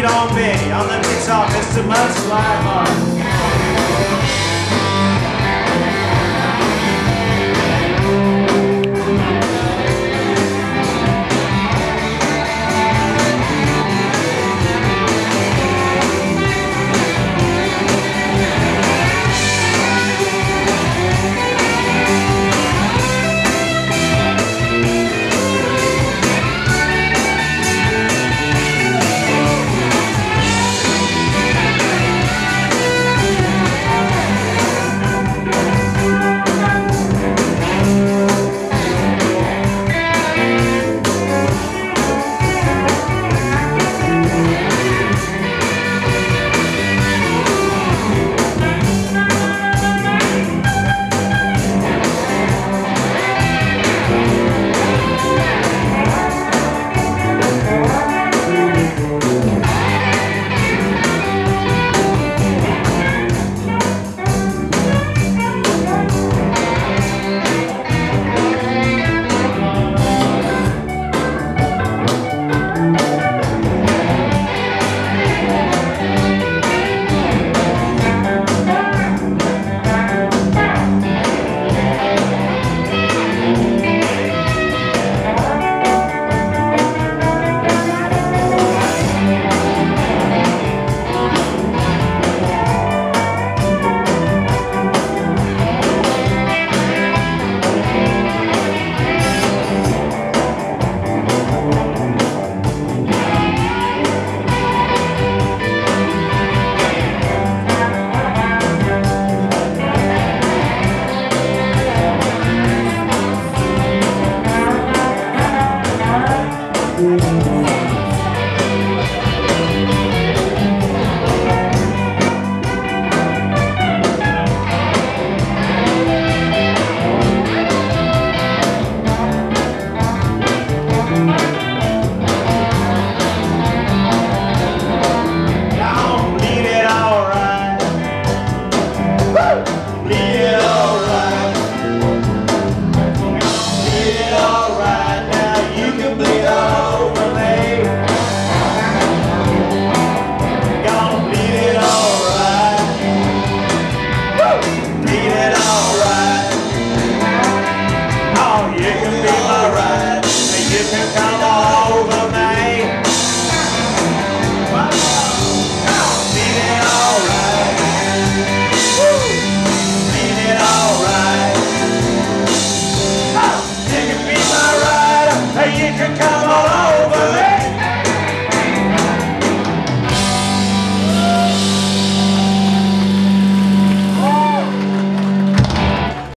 lead on me. On the guitar, Mr. Mudslide Martin.